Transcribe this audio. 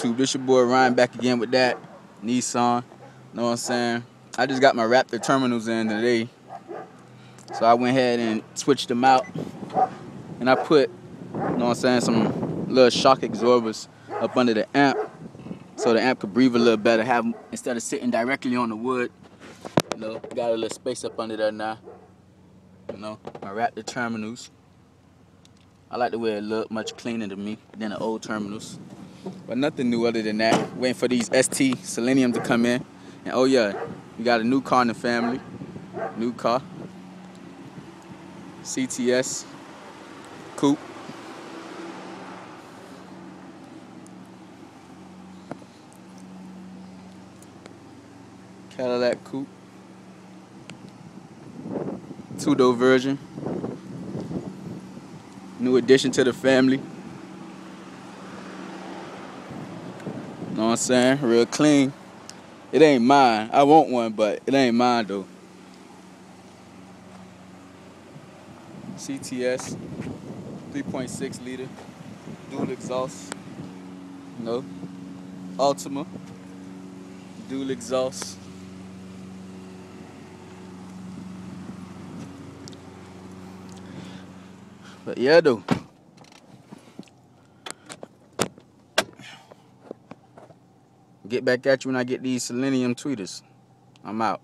YouTube? This your boy Ryan back again with that Nissan. Know what I'm saying? I just got my Raptor terminals in today. So I went ahead and switched them out. And I put, you know what I'm saying, some little shock absorbers up under the amp. So the amp could breathe a little better. Have instead of sitting directly on the wood. You know, got a little space up under there now. You know, my Raptor terminals. I like the way it look, much cleaner to me than the old terminals. But nothing new other than that. Waiting for these ST Selenium to come in. And oh yeah, we got a new car in the family. New car. CTS Coupe. Cadillac Coupe. Two-door version. New addition to the family. Know what I'm saying? Real clean. It ain't mine. I want one, but it ain't mine though. CTS 3.6 liter dual exhaust. No. Altima dual exhaust. But yeah, though. Get back at you when I get these selenium tweeters. I'm out.